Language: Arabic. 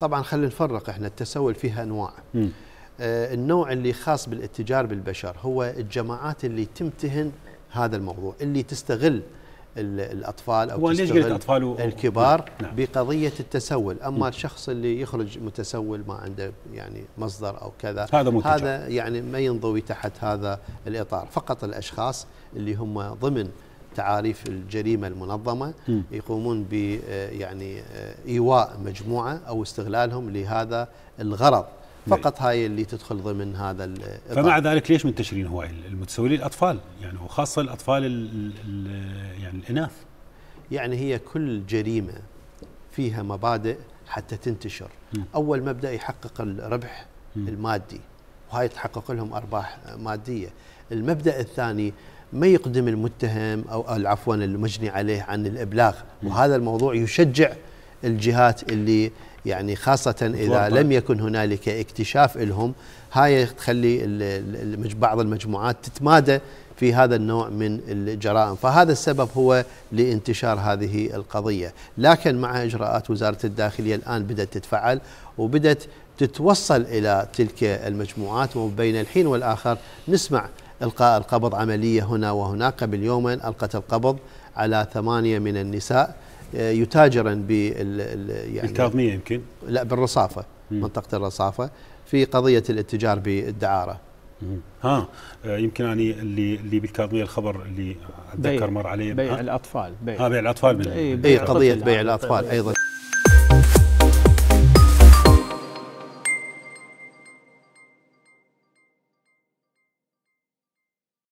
طبعا خلينا نفرق إحنا التسول فيها أنواع مم. آه، النوع اللي خاص بالاتجار بالبشر هو الجماعات اللي تمتهن هذا الموضوع اللي تستغل ال- الأطفال أو تستغل أطفال و- الكبار نعم. بقضية التسول أما الشخص اللي يخرج متسول ما عنده يعني مصدر أو كذا هذا. هذا يعني ما ينضوي تحت هذا الإطار فقط الأشخاص اللي هم ضمن تعاريف الجريمة المنظمة مم. يقومون ب آه، يعني آه، إيواء مجموعة أو استغلالهم لهذا الغرض نعم. فقط هاي اللي تدخل ضمن هذا الاطار فمع ذلك ليش منتشرين هواي المتسولين الأطفال يعني وخاصة الأطفال ال ال يعني الإناث يعني هي كل جريمة فيها مبادئ حتى تنتشر مم. أول مبدأ يحقق الربح مم. المادي وهاي تحقق لهم أرباح مادية. المبدأ الثاني ما يقدم المتهم أو عفوا المجني عليه عن الإبلاغ. وهذا الموضوع يشجع الجهات اللي يعني خاصة إذا. لم يكن هنالك اكتشاف لهم هاي تخلي بعض المجموعات تتمادى في هذا النوع من الجرائم. فهذا السبب هو لانتشار هذه القضية. لكن مع إجراءات وزارة الداخلية الآن بدأت تتفعل وبدأت تتوصل إلى تلك المجموعات. وبين الحين والآخر نسمع إلقاء القبض عملية هنا وهناك. قبل يومين ألقت القبض على ثمانية من النساء. آه، يتاجرن بال ال- يعني الكاظميه يمكن لا بالرصافة مم. منطقة الرصافة في قضية الاتجار بالدعارة مم. ها آه، يمكن أني اللي اللي بالكاظميه الخبر اللي أتذكر مر علي بيع ها؟ الأطفال بيع ها بيع الأطفال بال- إيه، اي بيع طفل. أيضا